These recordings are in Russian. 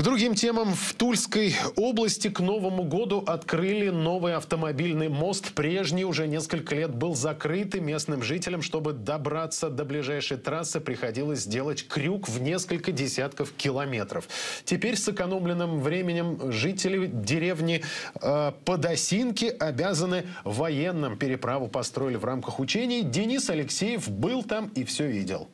К другим темам. В Тульской области к Новому году открыли новый автомобильный мост. Прежний уже несколько лет был закрыт, и местным жителям, чтобы добраться до ближайшей трассы, приходилось сделать крюк в несколько десятков километров. Теперь с сэкономленным временем жители деревни э, Подосинки обязаны военным переправу построили в рамках учений. Денис Алексеев был там и все видел.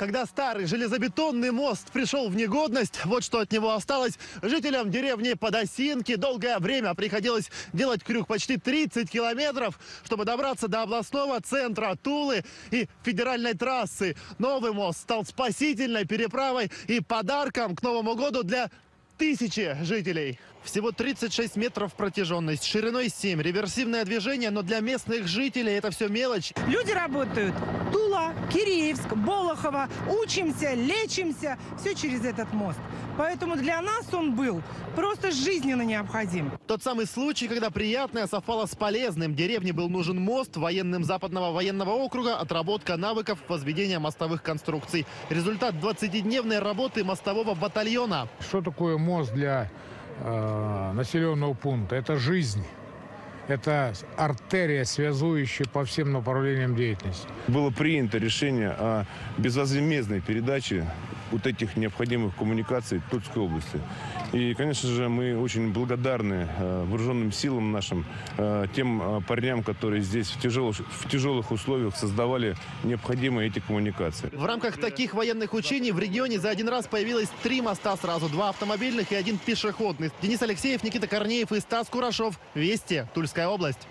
Когда старый железобетонный мост пришел в негодность, вот что от него осталось. Жителям деревни Подосинки долгое время приходилось делать крюк почти 30 километров, чтобы добраться до областного центра Тулы и федеральной трассы. Новый мост стал спасительной переправой и подарком к Новому году для тысячи жителей. Всего 36 метров протяженность, шириной 7, реверсивное движение, но для местных жителей это все мелочь. Люди работают. Тула, Киреевск, Болохово. Учимся, лечимся. Все через этот мост. Поэтому для нас он был просто жизненно необходим. Тот самый случай, когда приятное совпало с полезным. Деревне был нужен мост, военным западного военного округа, отработка навыков возведения мостовых конструкций. Результат 20-дневной работы мостового батальона. Что такое мост для э, населенного пункта? Это жизнь. Это артерия, связующая по всем направлениям деятельности. Было принято решение о безвозмездной передаче вот этих необходимых коммуникаций Тульской области. И, конечно же, мы очень благодарны э, вооруженным силам нашим, э, тем э, парням, которые здесь в тяжелых, в тяжелых условиях создавали необходимые эти коммуникации. В рамках таких военных учений в регионе за один раз появилось три моста сразу. Два автомобильных и один пешеходный. Денис Алексеев, Никита Корнеев и Стас Курашов. Вести. Тульская область.